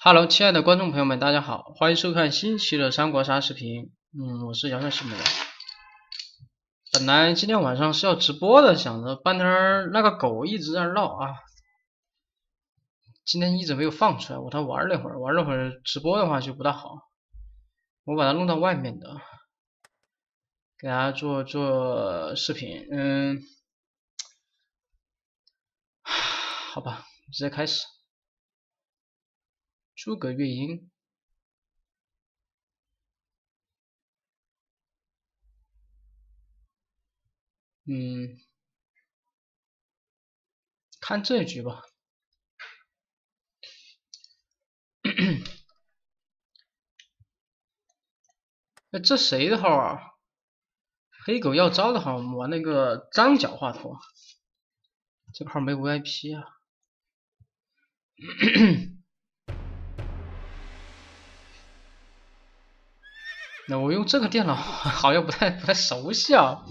Hello，亲爱的观众朋友们，大家好，欢迎收看新奇的三国杀视频。嗯，我是杨帅西姆。本来今天晚上是要直播的，想着半天那个狗一直在那闹啊，今天一直没有放出来，我它玩了一会儿，玩了会儿直播的话就不大好，我把它弄到外面的，给大家做做视频。嗯，好吧，直接开始。诸葛月英，嗯，看这局吧。哎，这谁的号啊？黑狗要招的号，玩那个张角华佗，这个号没 VIP 啊。那我用这个电脑 好像不太不太熟悉啊，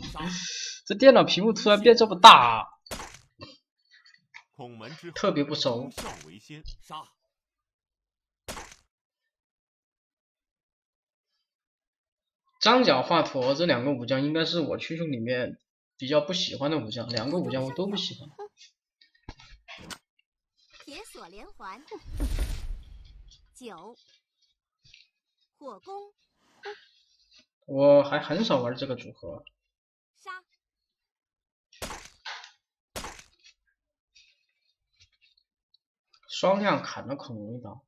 这电脑屏幕突然变这么大，特别不熟。张角华佗这两个武将应该是我群雄里面比较不喜欢的武将，两个武将我都不喜欢。铁锁连环，九，火攻。我还很少玩这个组合。杀！双量砍了恐龙一刀。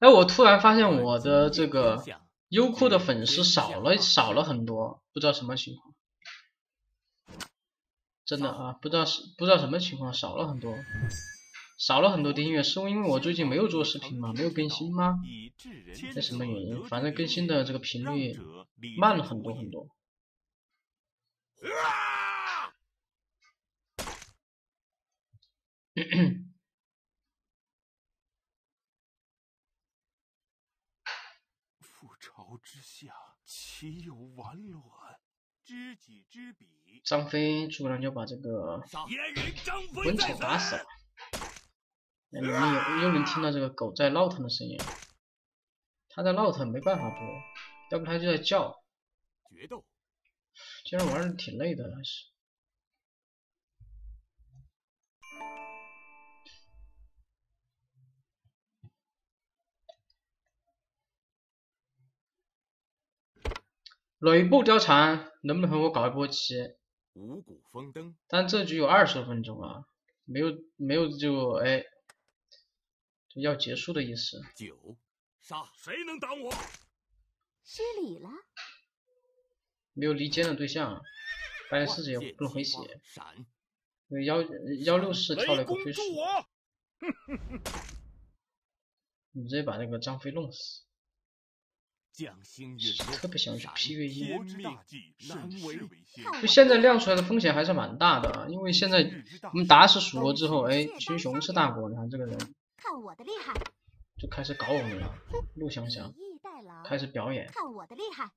哎，我突然发现我的这个优酷的粉丝少了少了很多，不知道什么情况。真的啊，不知道是不知道什么情况，少了很多。少了很多订阅，是因为我最近没有做视频吗？没有更新吗？这什么原因？反正更新的这个频率慢了很多很多。覆巢之下，岂有完卵？知己知彼。张飞突然就把这个文丑打死了。你们有又能听到这个狗在闹腾的声音，它在闹腾，没办法播，要不它就在叫。决斗，今天玩的挺累的，还是。吕布貂蝉，能不能和我搞一波棋？五谷丰登。但这局有二十分钟啊，没有没有就哎。要结束的意思。九杀，谁能挡我？失礼了。没有离间的对象，发现四姐不能回血。闪。幺幺六四跳了一个飞鼠。你直接把那个张飞弄死。特别想去 PVE，。就现在亮出来的风险还是蛮大的，因为现在我们打死蜀国之后，哎，群雄是大国，你看这个人。看我的厉害！就开始搞我们了，陆香香开始表演，看我的厉害！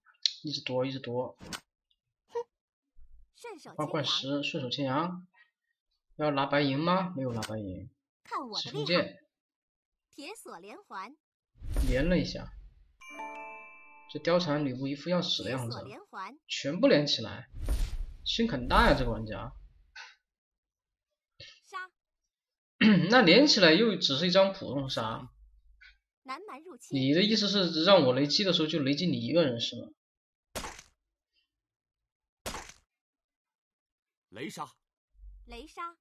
一直躲，一直躲。花冠石，顺手牵羊，要拿白银吗？没有拿白银。看我的厉害！铁锁连环，连了一下。这貂蝉、吕布一副要死的样子，全部连起来，心很大呀，这个玩家。那连起来又只是一张普通杀，你的意思是让我雷击的时候就雷击你一个人是吗？雷杀，雷杀，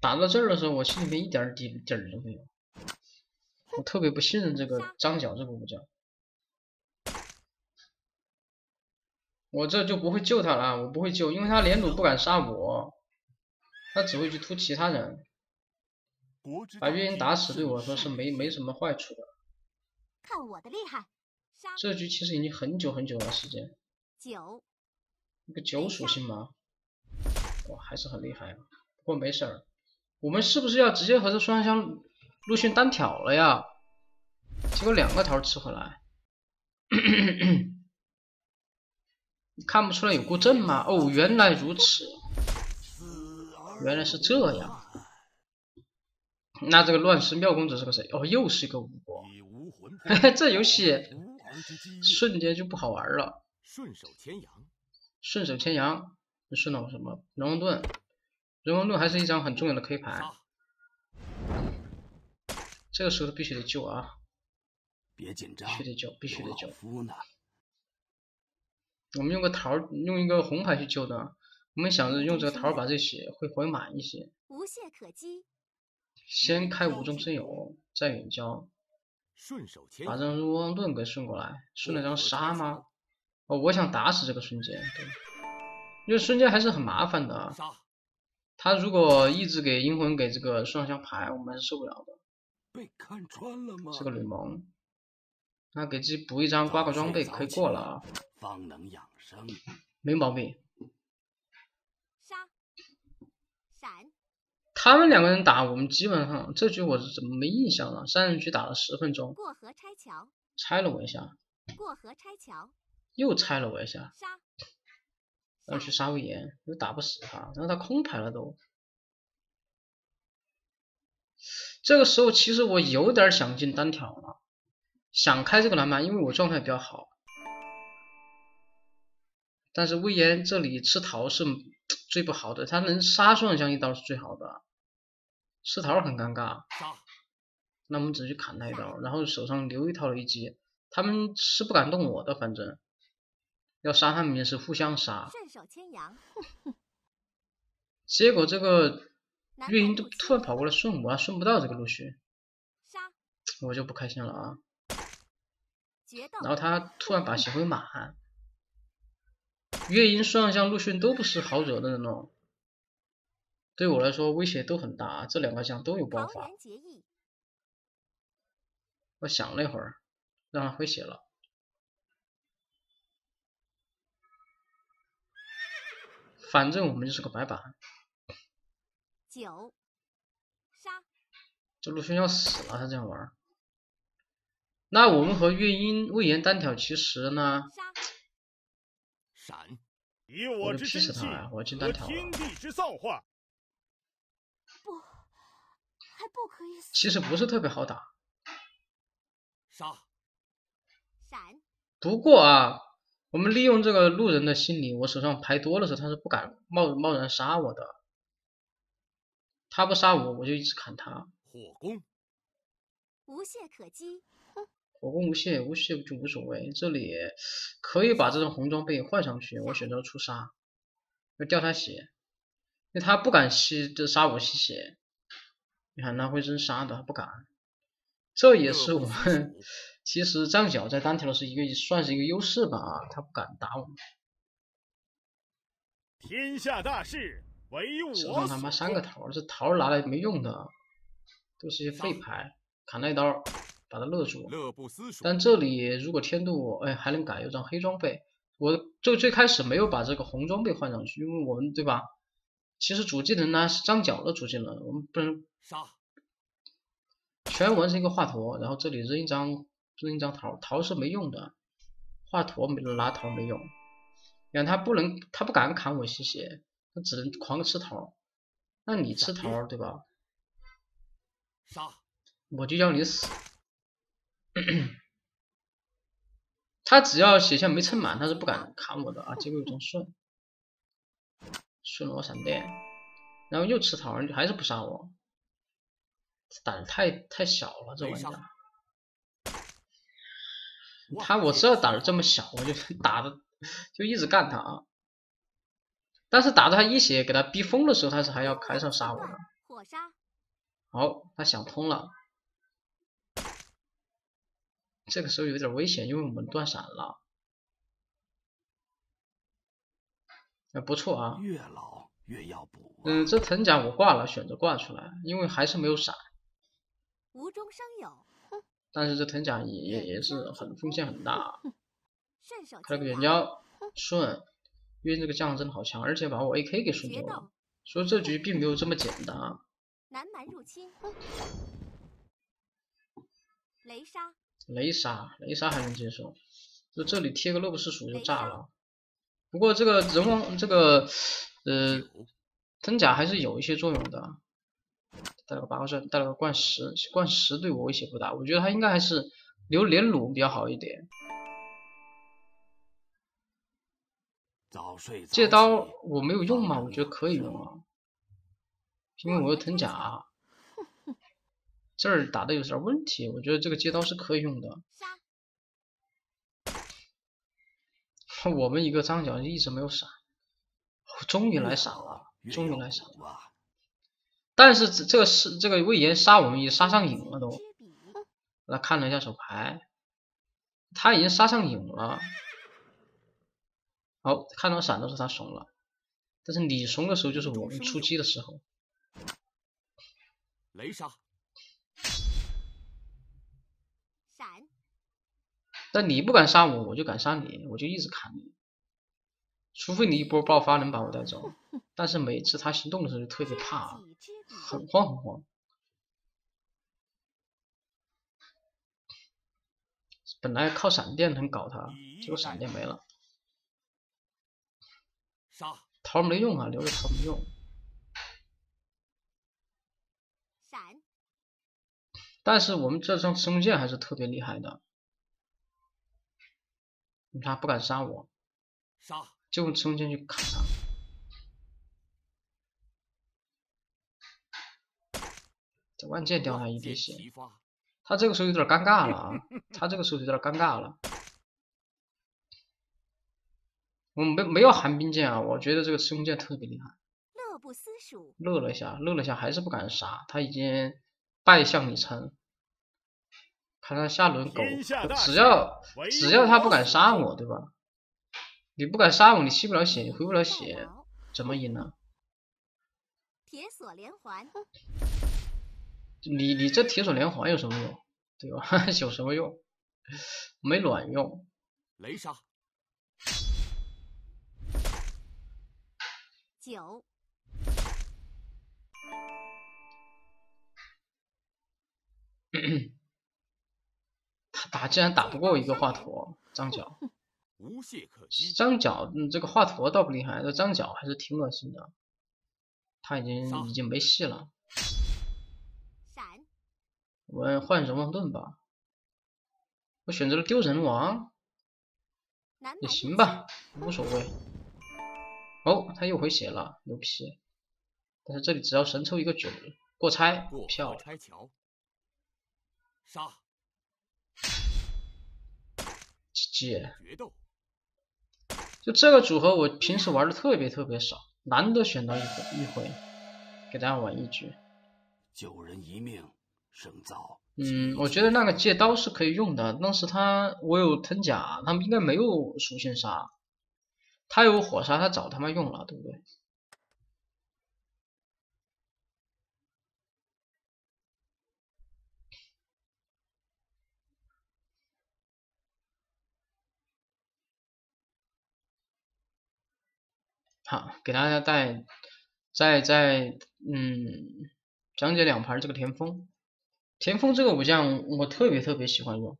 打到这儿的时候我心里面一点底底儿都没有，我特别不信任这个张角这个武将，我这就不会救他了，我不会救，因为他连弩不敢杀我，他只会去突其他人。把月英打死对我说是没没什么坏处的。看我的厉害！这局其实已经很久很久的时间。九，那个九属性吗？哇，还是很厉害啊。不过没事儿，我们是不是要直接和这双香陆逊单挑了呀？结果两个桃吃回来，看不出来有过阵吗？哦，原来如此，原来是这样。那这个乱世妙公子是个谁？哦，又是一个吴国。这游戏瞬间就不好玩了。顺手牵羊，顺手牵羊，顺到什么？人王盾，人王盾还是一张很重要的 K 牌。这个时候必须得救啊！别紧张，必须得救，必须得救。我们用个桃，用一个红牌去救的。我们想着用这个桃把这血会回满一些。无懈可击。先开无中生有，再远交。顺手牵。把这张如王盾给顺过来，顺了张杀吗？哦，我想打死这个瞬间，对，因为瞬间还是很麻烦的。他如果一直给阴魂给这个双向牌，我们还是受不了的。被看穿了吗？是个吕蒙。那给自己补一张，刮个装备可以过了啊。方能养生。没毛病。他们两个人打我们，基本上这局我是怎么没印象了？三人局打了十分钟。过河拆桥。拆了我一下。过河拆桥。又拆了我一下。杀。然后去杀魏延，又打不死他，然后他空牌了都。这个时候其实我有点想进单挑了，想开这个蓝牌，因为我状态比较好。但是魏延这里吃桃是最不好的，他能杀双向一刀是最好的。吃桃很尴尬，那我们只去砍他一刀，然后手上留一套雷击，他们是不敢动我的，反正要杀他们也是互相杀。顺手牵羊，结果这个月英都突然跑过来顺我，顺不到这个陆逊，我就不开心了啊。然后他突然把血回满，月英、双向、陆逊都不是好惹的那种。对我来说威胁都很大，这两个将都有爆发。我想了一会儿，让他回血了。反正我们就是个白板。九杀。这陆逊要死了，他这样玩。那我们和月英、魏延单挑，其实呢？闪！我就劈死他呀！我进单挑了。不可以死。其实不是特别好打。杀。闪。不过啊，我们利用这个路人的心理，我手上牌多的时候，他是不敢贸贸然杀我的。他不杀我，我就一直砍他。火攻。无懈可击。火攻无懈，无懈就无所谓。这里可以把这种红装备换上去，我选择出杀，要掉他血，因为他不敢吸，这杀我吸血。你看他会扔杀的，他不敢。这也是我们其实张角在单挑的是一个算是一个优势吧，他不敢打我们。天下大事，唯我手上他妈三个桃，这桃拿来没用的，都是些废牌。砍他一刀，把他勒住。但这里如果天度哎还能改，有张黑装备。我就最开始没有把这个红装备换上去，因为我们对吧？其实主技能呢是张角的主技能，我们不能。杀！全文是一个华佗，然后这里扔一张扔一张桃，桃是没用的，华佗没拿桃没用，你看他不能他不敢砍我吸血，他只能狂吃桃，那你吃桃对吧？杀！我就要你死，他只要血线没撑满，他是不敢砍我的啊。结果有张顺，顺了闪电，然后又吃桃，还是不杀我。胆太太小了，这玩家。他我知道胆儿这么小，我就 打的就一直干他啊。但是打到他一血给他逼疯的时候，他是还要还是要杀我的。火杀。好，他想通了。这个时候有点危险，因为我们断闪了。哎，不错啊。越老越要补。嗯，这藤甲我挂了，选择挂出来，因为还是没有闪。无中生有，但是这藤甲也也也是很风险很大。开了个远交，顺，因为这个将真的好强，而且把我 AK 给顺走了，所以这局并没有这么简单。南蛮入侵，雷杀，雷杀，雷杀还能接受，就这里贴个乐不思蜀就炸了。不过这个人王这个呃藤甲还是有一些作用的。带了个八卦阵，带了个贯石，贯石对我威胁不大，我觉得他应该还是留连弩比较好一点。早睡。这刀我没有用吗？我觉得可以用啊，因为我有藤甲。这儿打的有点问题，我觉得这个接刀是可以用的。我们一个张角一直没有闪，终于来闪了，终于来闪了。但是这这个是这个魏延杀我们已经杀上瘾了都。来看了一下手牌，他已经杀上瘾了。好，看到闪的时候他怂了，但是你怂的时候就是我们出击的时候。雷杀。但你不敢杀我，我就敢杀你，我就一直砍你。除非你一波爆发能把我带走，但是每次他行动的时候就特别怕，很慌很慌。本来靠闪电能搞他，结果闪电没了。杀桃没用啊，留着桃没用。闪。但是我们这张生剑还是特别厉害的。他不敢杀我，杀就用冲剑去砍他。这万箭掉他一滴血，他这个时候有点尴尬了啊！他这个时候有点尴尬了。我没没有寒冰剑啊，我觉得这个赤红剑特别厉害。乐不思蜀，乐了一下，乐了一下，还是不敢杀，他已经败相已成。看他下轮狗，只要只要他不敢杀我，对吧？你不敢杀我，你吸不了血，你回不了血，怎么赢呢？铁锁连环。你你这铁锁连环有什么用？对吧？有什么用？没卵用。雷杀。九。打竟然打不过一个华佗张角，无懈可击张角嗯这个华佗倒不厉害，这张角还是挺恶心的，他已经已经没戏了。我们换人王盾吧，我选择了丢人王，也行吧，无所谓。哦，他又回血了，牛皮！但是这里只要神抽一个九过拆，漂亮。杀。姐，就这个组合我平时玩的特别特别少，难得选到一回一回，给大家玩一局。救人一命胜造。嗯，我觉得那个借刀是可以用的，当时他我有藤甲，他们应该没有属性杀，他有火杀，他早他妈用了，对不对？好，给大家带再再嗯讲解两盘这个田丰。田丰这个武将我特别特别喜欢用，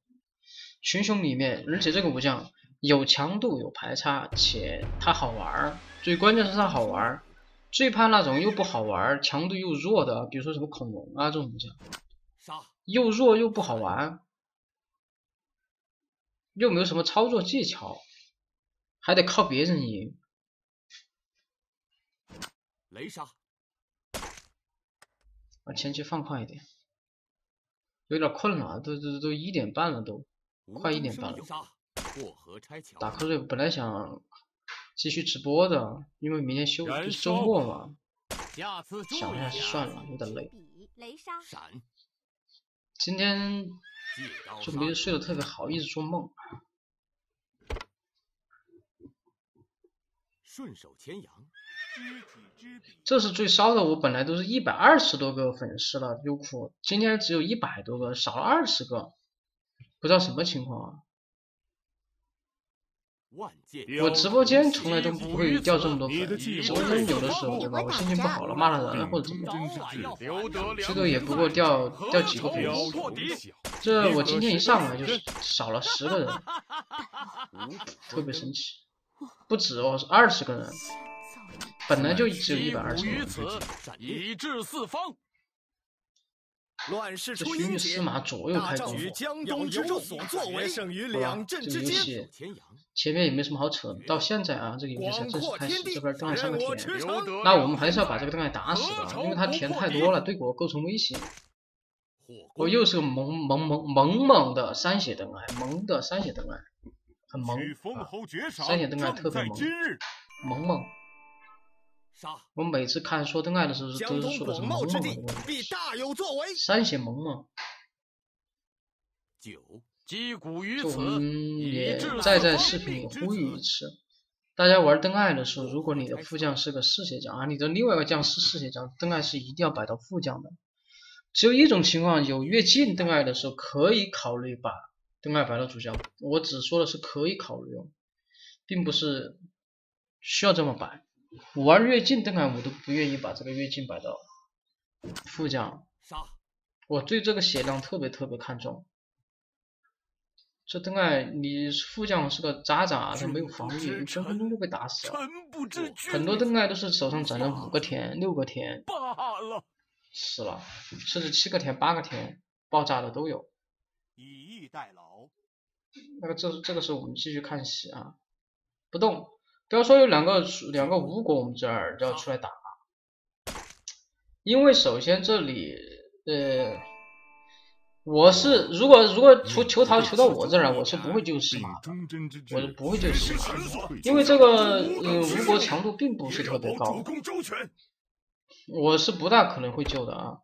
群雄里面，而且这个武将有强度有排插，且它好玩，最关键是它好玩。最怕那种又不好玩，强度又弱的，比如说什么恐龙啊这种武将，又弱又不好玩，又没有什么操作技巧，还得靠别人赢。雷杀，把前期放快一点，有点困了，都都都一点半了，都快一点半了。打瞌睡，本来想继续直播的，因为明天休就是周末嘛。想一下算了，有点累。今天就没睡得特别好，一直做梦。顺手牵羊。这是最烧的，我本来都是一百二十多个粉丝了，优酷今天只有一百多个，少了二十个，不知道什么情况啊！我直播间从来都不会掉这么多粉，直播间有的时候对吧，我心情不好了，骂了人了或者怎么样，这个也不过掉掉几个粉丝。这我今天一上来就少了十个人，特别神奇，不止哦，是二十个人。本来就只有一百二十。以至四方。乱世这出英杰司，马左右开弓，江东之重，作为两阵之间。这个游戏九千阳，前面也没什么好扯的，到现在啊，这个游戏才正式开始，这边邓艾上个田，那我们还是要把这个邓艾打死的，因为他田太多了，对我构成威胁。我又是个萌萌萌萌萌的三血邓艾，萌的三血邓艾，很萌啊，三血邓艾特别萌。萌萌。杀我每次看说邓艾的时候，都是说的是萌袤之地萌的这个东，必西，大有作为。三血萌萌。九击鼓于此，就我们也再在视频里呼吁一次，大家玩邓艾的时候，如果你的副将是个嗜血将啊，你的另外一个将是嗜血将，邓艾是一定要摆到副将的。只有一种情况，有越境邓艾的时候，可以考虑把邓艾摆到主将。我只说的是可以考虑哦，并不是需要这么摆。我玩越境邓艾，我都不愿意把这个越境摆到副将，杀我对这个血量特别特别看重。这邓艾，你副将是个渣渣，他没有防御，你分分钟就被打死了。很多邓艾都是手上攒了五个田、六个田，罢了。死了，甚至七个田、八个田，爆炸的都有。以逸待劳，那个这这个时候我们继续看戏啊，不动，不要说有两个两个吴国，我们这儿要出来打，因为首先这里呃，我是如果如果求求逃求到我这儿来，我是不会救司马的，我是不会救司马的，因为这个呃吴国强度并不是特别高我是不大可能会救的啊。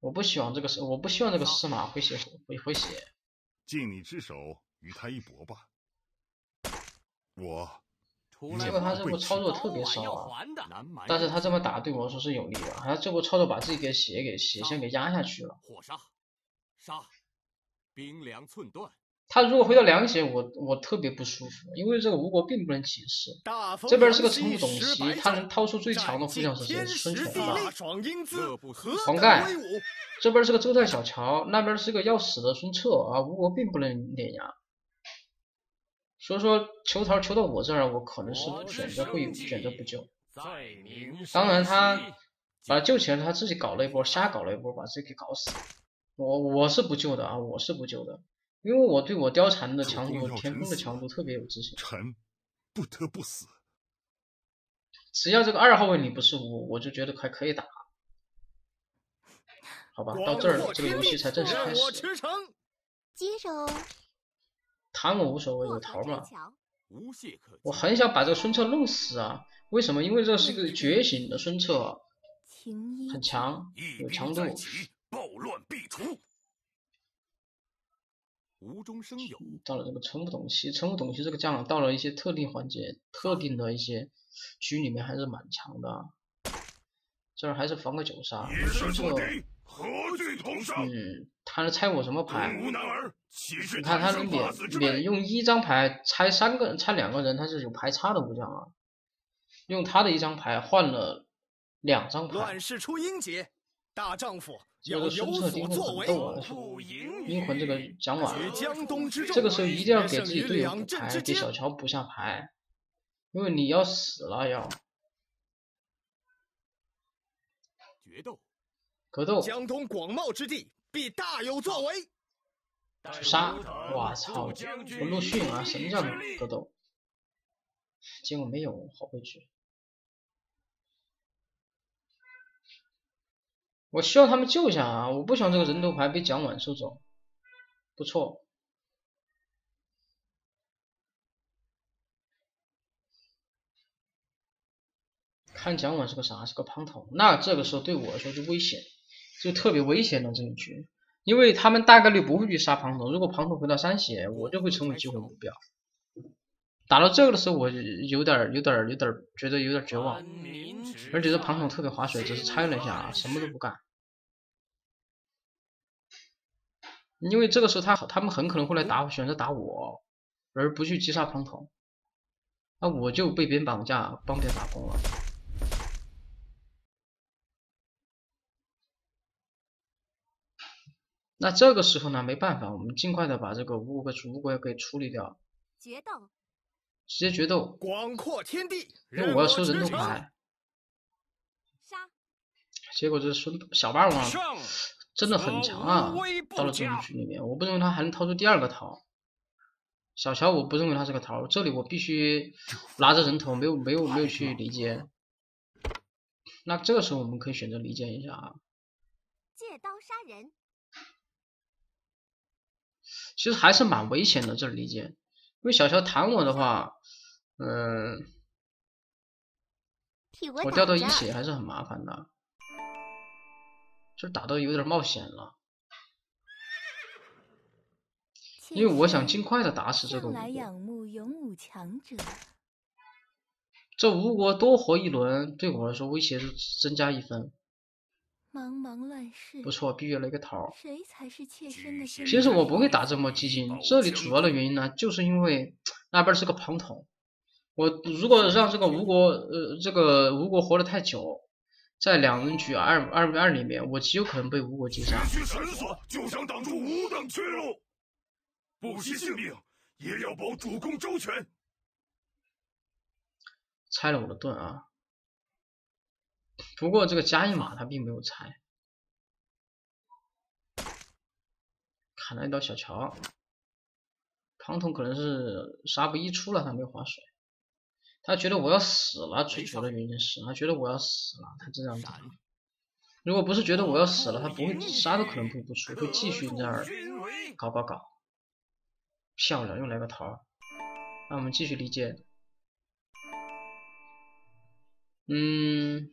我不希望这个是，我不希望这个司马回血回回血。尽你之手与他一搏吧。我出结果他这波操作特别骚啊，但是他这么打对我来说是有利的，他这波操作把自己给血给血线给压下去了。火杀杀，兵粮寸断，他如果回到凉血，我我特别不舒服，因为这个吴国并不能起势。这边是个扬起程不懂西，十百丈他能掏出最强的副将是谁？是孙权吧？黄盖！这边是个周代小乔，那边是个要死的孙策啊！吴国并不能碾压，所以说求桃求到我这儿，我可能是选择会选择不救。当然他把他救起来，他自己搞了一波，瞎搞了一波，把自己给搞死。我我是不救的啊，我是不救的，因为我对我貂蝉的强度、田丰的强度特别有自信。臣不得不死。只要这个二号位你不是我，我就觉得还可以打。好吧，到这儿了这个游戏才正式开始。接手弹我无所谓，有桃嘛。我很想把这个孙策弄死啊！为什么？因为这是一个觉醒的孙策，很强，有强度。暴乱必除。无中生有，到了这个称不懂西，称不懂西这个将，到了一些特定环节、特定的一些局里面还是蛮强的啊。这儿还是防个九杀，孙策，何惧同生？嗯，他能猜我什么牌？东吴男儿，岂是你看他贪生能免？免用一张牌拆三个拆两个人，他是有牌差的武将啊。用他的一张牌换了两张牌乱，世出英杰，大丈夫这个要有所作为。阴魂这个讲完举江东之重，这个时候一定要给自己队友补牌，给。小乔补下牌，因为你要死了要决斗格斗江东广袤之地，必大有作为。去杀，我操！我陆逊啊，什么叫格斗？结果没有，好悲剧。我希望他们救一下啊！我不想这个人头牌被蒋琬收走。不错，看蒋琬是个啥？是个胖头。那这个时候对我来说就危险，就特别危险的这一局，因为他们大概率不会去杀庞统。如果庞统回到三血，我就会成为机会目标。打到这个的时候，我有点、有点、有点觉得有点绝望，而且这庞统特别划水，只是拆了一下，什么都不干。因为这个时候他他们很可能会来打我，选择打我，而不去击杀庞统，那我就被别人绑架，帮别人打工了。那这个时候呢，没办法，我们尽快的把这个五个乌龟给处理掉，决斗直接决斗，广阔天地，因为我要收人头。牌。杀结果这孙小霸王真的很强啊！到了这种局里面，我不认为他还能掏出第二个桃。小乔，我不认为他是个桃，这里我必须 拿着人头，没有没有没有去离间。那这个时候我们可以选择离间一下啊。借刀杀人。其实还是蛮危险的，这离间，因为小乔弹我的话，嗯，我掉到一血还是很麻烦的，就打的有点冒险了。因为我想尽快的打死这个吴国。这吴国多活一轮，对我来说威胁是增加一分。不错，闭月了一个桃。平时我不会打这么激进，这里主要的原因呢，就是因为 那边是个庞统。我如果让这个吴国，呃，这个吴国活得太久，在两人局二二 v 二里面，我极有可能被吴国击杀。就想挡住吾等去路。不惜性命也要保主公周全。拆了我的盾啊！不过这个加一马他并没有拆，砍了一刀小乔。庞统可能是杀不一出了，他没划水。他觉得我要死了，最主要的原因是他觉得我要死了，他这样子。如果不是觉得我要死了，他不会杀都可能不会不出，会继续在那儿搞搞搞。漂亮，又来个桃，那我们继续理解。嗯，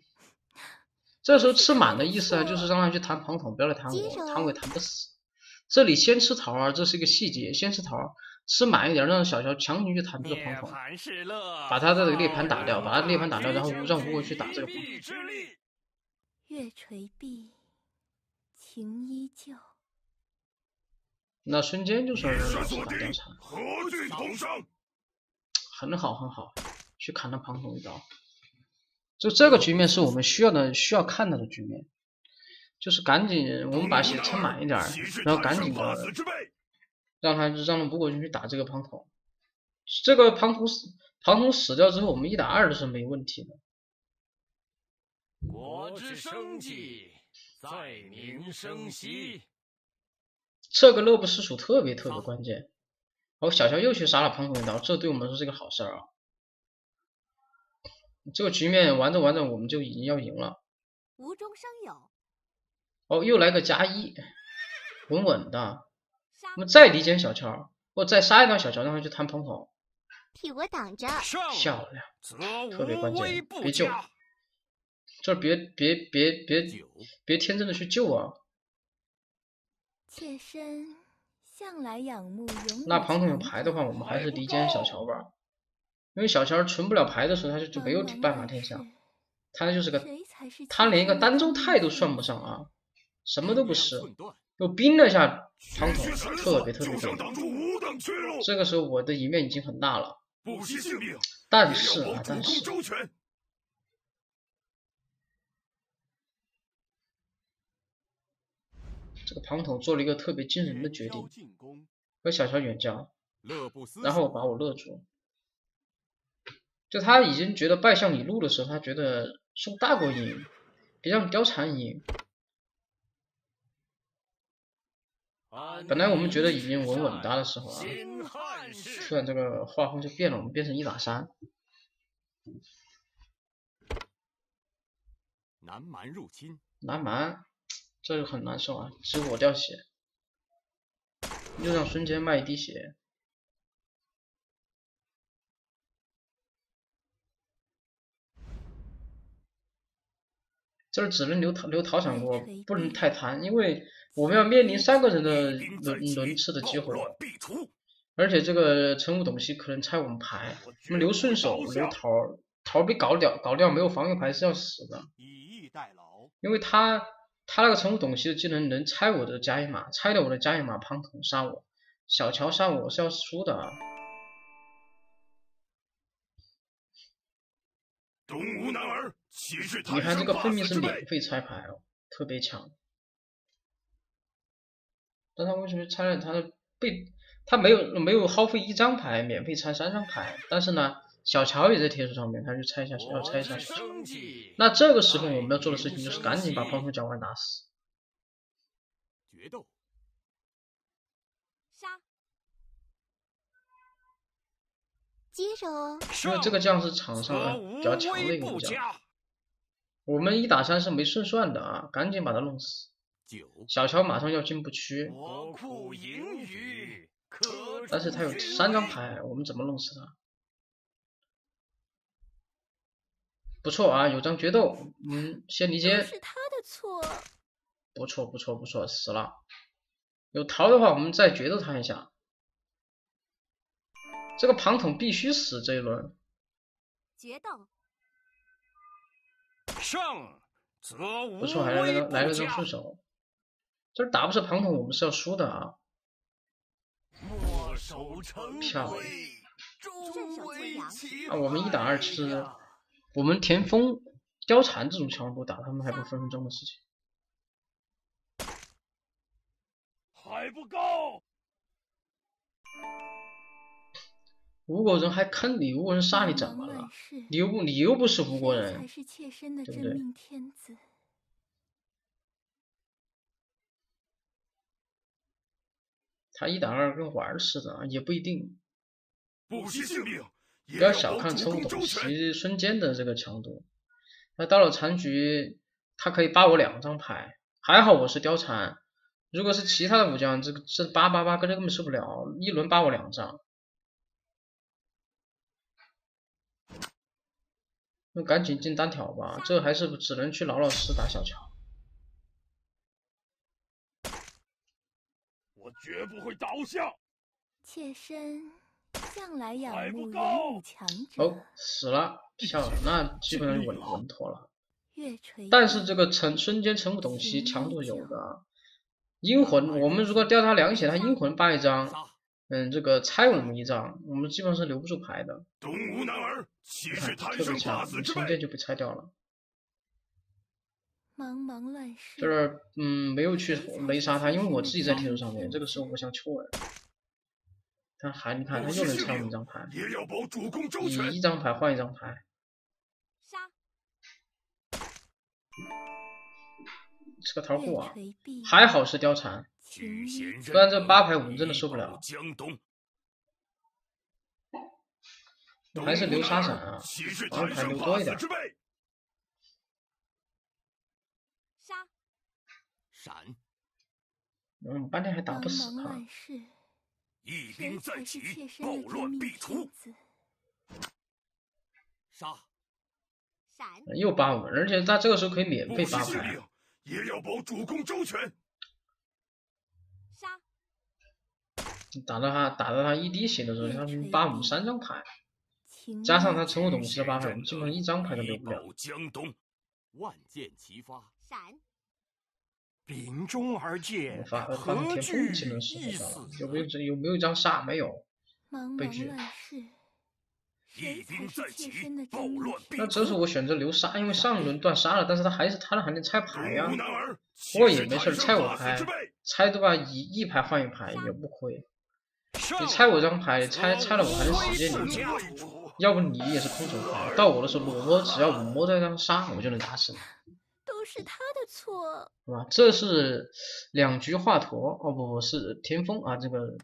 这时候吃满的意思啊，就是让他去弹庞统，不要来弹我，弹我也弹不死。这里先吃桃儿，这是一个细节，先吃桃儿，吃满一点，让小乔强行去弹这个庞统，把他的涅盘打掉，把他涅盘打掉，然后让吴国去打这个庞统。月垂碧，情依旧。那瞬间就是打貂蝉，很好很好，去砍他庞统一刀。就这个局面是我们需要的，需要看到的局面，就是赶紧我们把血撑满一点，然后赶紧的让他让吴国军去打这个庞统。这个庞统死，庞统死掉之后，我们一打二都是没问题的。国之生计，在民生息。这个乐不思蜀特别特别关键。哦，小乔又去杀了庞统一刀，这对我们来说是个好事儿啊。这个局面玩着玩着，我们就已经要赢了。无中生有。哦，又来个加一，稳稳的。我们再离间小乔，或再杀一段小乔，让他去弹庞统。替我挡着。漂亮，特别关键，别救。这别别别别别天真的去救啊。妾身向来仰慕那庞统有牌的话，我们还是离间小乔吧，因为小乔存不了牌的时候，他就就没有办法天下，他就是个，他连一个单州太都算不上啊，什么都不是，又冰了一下庞统，特别特别别这个时候我的赢面已经很大了，但是啊，但是。这个庞统做了一个特别惊人的决定，和小乔远交，然后把我勒住。就他已经觉得败相李禄的时候，他觉得宋大过赢，别让貂蝉赢。本来我们觉得已经稳稳哒的时候啊，突然这个画风就变了，我们变成一打三。南蛮入侵。南蛮。这就很难受啊！只我掉血，又让孙坚卖一滴血，这只能留逃留逃闪过，不能太贪，因为我们要面临三个人的轮轮次的机会，而且这个陈武董西可能拆我们牌，我们留顺手留桃桃被搞掉搞掉没有防御牌是要死的，因为他。他那个陈武董西的技能能拆我的加一码，拆掉我的加一码，庞统杀我，小乔杀我是要输的。东吴男儿，你看这个分明是免费拆牌哦，特别强。但他为什么拆了？他的被他没有没有耗费一张牌，免费拆三张牌，但是呢？小乔也在贴书上面，他就拆一下去，要拆一下去。那这个时候我们要做的事情就是赶紧把胖虎脚腕打死。决斗。杀！接手。因为这个将是场上比较强的一个武将。我们一打三是没胜算的啊，赶紧把他弄死。九。小乔马上要进不区。但是他有三张牌，我们怎么弄死他？不错啊，有张决斗，嗯，先离间。是他的错。不错不错不错，死了。有桃的话，我们再决斗他一下。这个庞统必须死这一轮。决斗。胜则无不错，还来了来了张副手。这打不死庞统，我们是要输的啊。漂亮。啊，我们一打二其实。我们田丰、貂蝉这种强度打他们还不分分钟的事情，还不够。吴国人还坑你，吴国人杀你怎么了？你又不你又不是吴国人，对不对？他一打二跟玩似的，也不一定。不惜性命。不要小看抽董齐孙坚的这个强度，那到了残局，他可以扒我两张牌，还好我是貂蝉，如果是其他的武将，这个这扒扒扒，根本根本受不了，一轮扒我两张，那赶紧进单挑吧，这还是只能去老老实实打小乔。我绝不会倒下。妾身。向来仰慕勇武强者。哦，死了，漂亮，那基本上稳稳妥了。但是这个陈孙坚、陈武、董齐强度有的，阴魂，我们如果掉他两血，他阴魂败一张，嗯，这个拆我们一张，我们基本上是留不住牌的。东吴男儿，特别强，孙坚就被拆掉了。茫茫乱世。就是嗯，没有去雷杀他，因为我自己在铁路上面，这个时候我想求稳。他还你看，他又能拆我们一张牌，一张牌换一张牌。杀！是个桃库啊，还好是貂蝉，不然这八排我们真的受不了。还是留沙闪啊，王牌留多一点。杀！闪！嗯，半天还打不死他。一兵再起，暴乱必除。杀！闪！又八五，而且他这个时候可以免费扒牌。也要保主公周全。杀！打到他打到他一滴血的时候，他扒我们三张牌，加上他成武董齐的八分，我们基本上一张牌都留不了。江东，万箭齐发。闪！秉忠而见，发发成天风技能使出了，有没有这有没有一张杀？没有，那这时候我选择留杀，因为上轮断杀了，但是他还是他的还能拆牌呀。不过也没事，拆我牌，拆对吧？一一牌换一牌也不亏。你拆我张牌，拆拆了我还能直接领。要不你也是空手牌，到我的时候，我摸只要我摸到一张杀，我就能打死你。都是他的错，是吧？这是两局华佗，哦不不是田丰啊，这个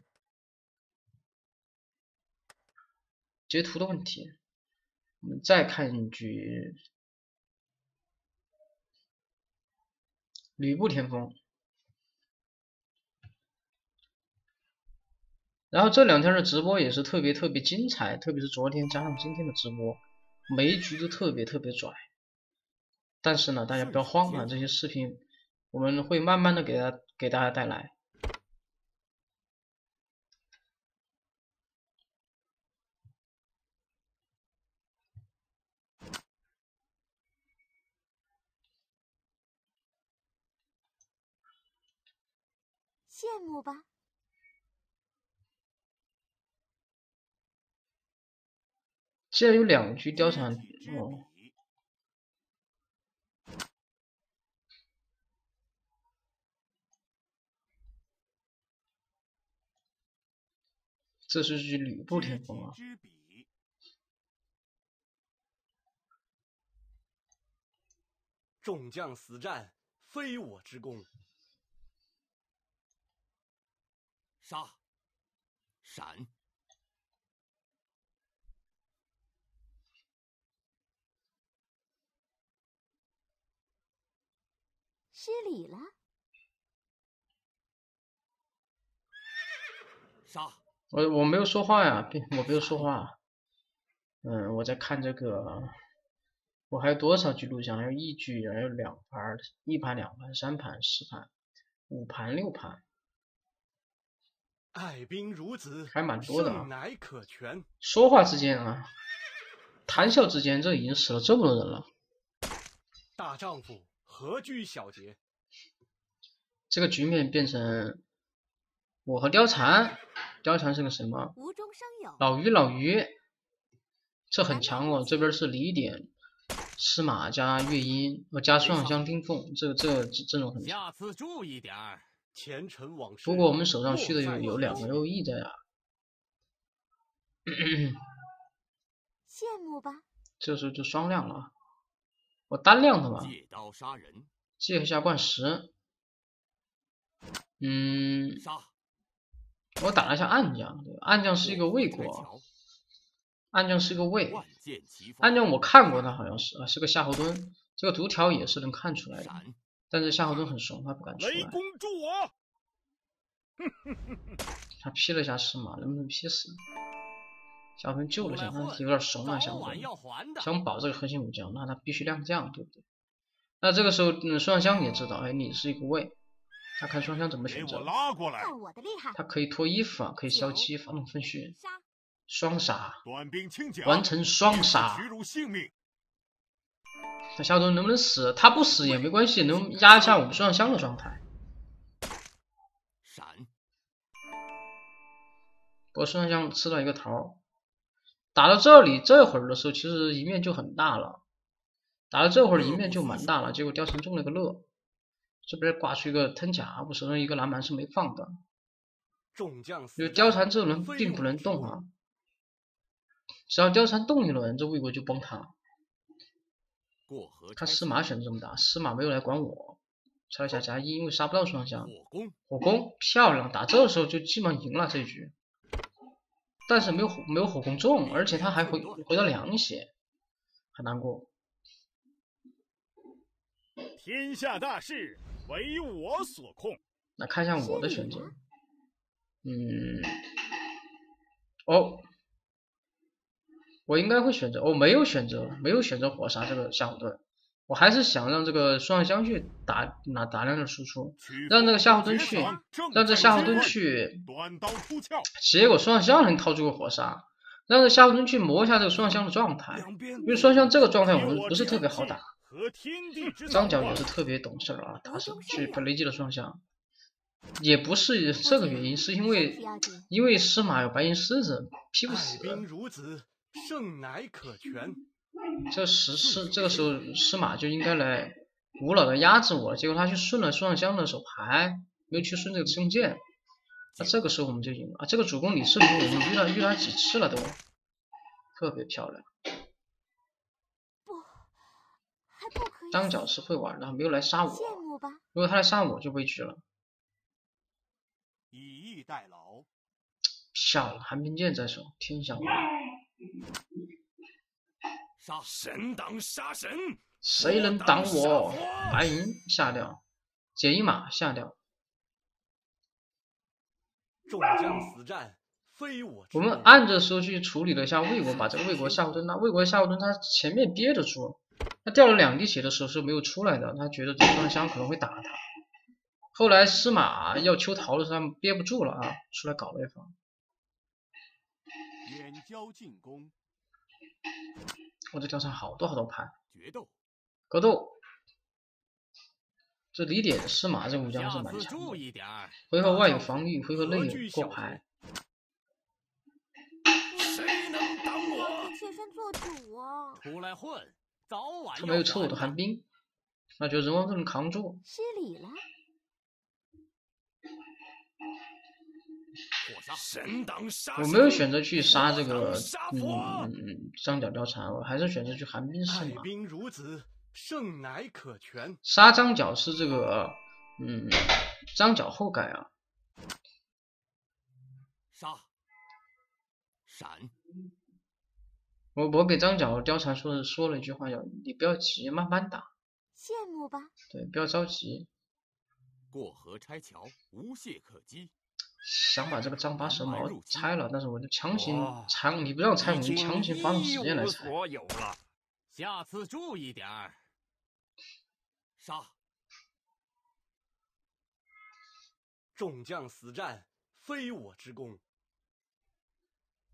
截图的问题。我们再看一局吕布田丰，然后这两天的直播也是特别特别精彩，特别是昨天加上今天的直播，每一局都特别特别拽。但是呢，大家不要慌啊！这些视频我们会慢慢的给大家给大家带来。羡慕吧。现在有两局貂蝉哦。这是句吕布天风啊！众将死战，非我之功。杀！闪！失礼了。杀！我我没有说话呀，我没有说话。嗯，我在看这个，我还有多少局录像？还有一局，还有两盘，一盘、两盘、三盘、四盘、五盘、六盘。爱兵如子，还蛮多的啊。乃可全。说话之间啊，谈笑之间，这已经死了这么多人了。大丈夫何惧小节？这个局面变成我和貂蝉，貂蝉是个什么？无中生有。老于，老于，这很强哦。这边是李典、司马加乐音，我加双香丁奉，这个这个阵容很强。下次注意点儿。前尘往事。不过我们手上虚的有有两个肉翼在啊。羡慕吧。这时候就双亮了，我单亮的嘛。借刀杀人。借一下灌石。嗯，我打了一下暗将，暗将是一个魏国，暗将是个魏，暗将我看过他好像是啊，是个夏侯惇，这个读条也是能看出来的，但是夏侯惇很怂，他不敢出来。他劈了一下司马，能不能劈死？夏侯惇救了一下，他有点怂啊，夏侯惇想保这个核心武将，那他必须亮将，对不对？那这个时候，嗯，孙香也知道，哎，你是一个位。他看双香怎么选择？他可以脱衣服啊，可以消气，发动分血，双杀，完成双杀。那夏侯惇能不能死？他不死也没关系，能压一下我们孙尚香的状态。闪！我双香吃了一个桃，打到这里这会儿的时候，其实一面就很大了。打到这会儿一面就蛮大了，结果貂蝉中了个乐。这边挂出一个藤甲，我手上一个篮板是没放的。因为貂蝉这轮并不能动啊，只要貂蝉动一轮，这魏国就崩塌。他司马选择这么打，司马没有来管我，拆一下夹一，因为杀不到双香。火攻，火攻漂亮，打这个时候就基本赢了这一局。但是没有火没有火攻中，而且他还回回到凉血，很难过。天下大事。为我所控。来看一下我的选择，嗯，哦，我应该会选择，我，没有选择，没有选择火杀这个夏侯惇，我还是想让这个双香去打拿大量的输出，让这个夏侯惇去，让这夏侯惇去，结果双香能掏出个火杀，让这夏侯惇去磨一下这个双香的状态，因为双香这个状态我们不是特别好打。张角也是特别懂事啊，打手去雷击了双香，也不是这个原因，是因为因为司马有白银狮子劈不死。这时是这个时候司马就应该来无脑的压制我，结果他去顺了双香的手牌，没有去顺这个中剑，那这个时候我们就赢了啊。这个主攻李世民我们遇到遇到几次了都，特别漂亮。当角是会玩的，没有来杀我。如果他来杀我，就悲剧了。以逸待劳。漂亮，寒冰剑在手，天下无敌。杀神挡杀神，谁能挡我？白银下掉，解一马下掉。众将死战，非我。我们按着说去处理了一下魏国，把这个魏国夏侯惇，那魏国夏侯惇他前面憋着住。他掉了两滴血的时候是没有出来的，他觉得这双香可能会打他。后来司马要秋逃的时候，他憋不住了啊，出来搞了一方。远交近攻。我这貂蝉好多好多牌。决斗。格斗。这李典、司马这武将是蛮强的。回合外有防御，回合内有过牌。谁能挡我？妾身做主啊！出来混。早晚他没有抽我的寒冰，那就人王都能扛住。失礼了。我没有选择去杀这个，嗯，张角貂蝉，我还是选择去寒冰司马。杀张角是这个，嗯，张角后改啊。杀！闪！我我给张角貂蝉说说了一句话，叫你不要急，慢慢打。羡慕吧？对，不要着急。过河拆桥，无懈可击。想把这个张八蛇矛拆了，但是我就强行拆，你不让拆，我就强行发动时间来拆。下次注意点儿。杀！众将死战，非我之功。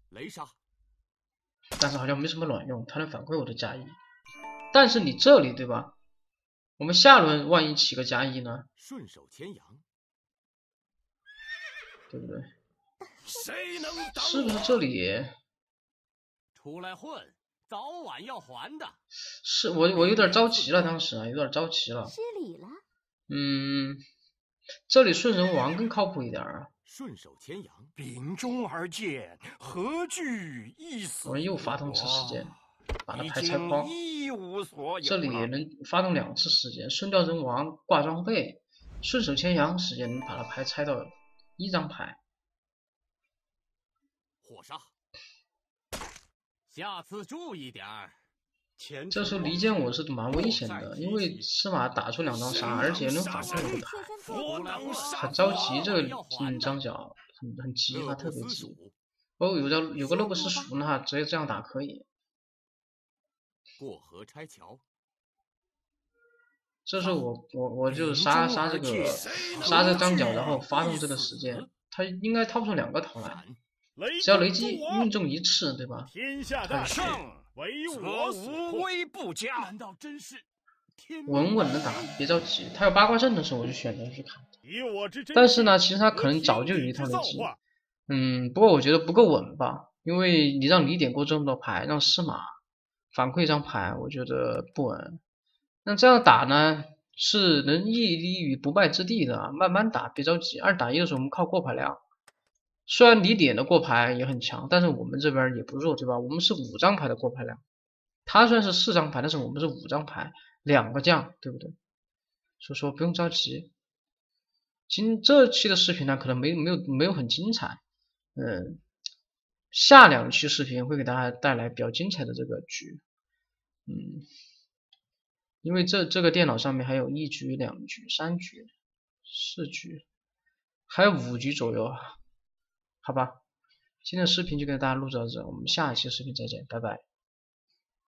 雷杀！但是好像没什么卵用，他能反馈我的加一。但是你这里对吧？我们下轮万一起个加一呢？顺手牵羊，对不对？谁能是不是这里？出来混，早晚要还的。是我我有点着急了，当时啊，有点着急了。失礼了。嗯，这里顺人王更靠谱一点啊。顺手牵羊，秉忠而见，何惧一死？我们又发动一次时间，把他牌拆光。这里能发动两次时间，顺掉人王挂装备，顺手牵羊时间能把他牌拆到一张牌。火杀！下次注意点儿。这时候离间我是蛮危险的，因为司马打出两张杀，而且能反馈我的牌。很着急，这个嗯张角很很急，他特别急。哦，有个有个乐不思蜀呢，直接这样打可以。过河拆桥。这时候我我我就杀杀这个杀这张角，然后发动这个时间，他应该掏出两个头来，只要雷击命中一次，对吧？天下大胜。唯我无威不加，难道真是稳稳的打，别着急。他有八卦阵的时候，我就选择去砍。但是呢，其实他可能早就有一套雷击。嗯，不过我觉得不够稳吧，因为你让李典过这么多牌，让司马反馈一张牌，我觉得不稳。那这样打呢，是能屹立于不败之地的，慢慢打，别着急。二打一的时候，我们靠过牌量。虽然李典的过牌也很强，但是我们这边也不弱，对吧？我们是五张牌的过牌量，他虽然是四张牌，但是我们是五张牌，两个将，对不对？所以说不用着急。今这期的视频呢，可能没没有没有很精彩，嗯，下两期视频会给大家带来比较精彩的这个局，嗯，因为这这个电脑上面还有一局、两局、三局、四局，还有五局左右啊。好吧，今天视频就给大家录到这，我们下一期视频再见，拜拜。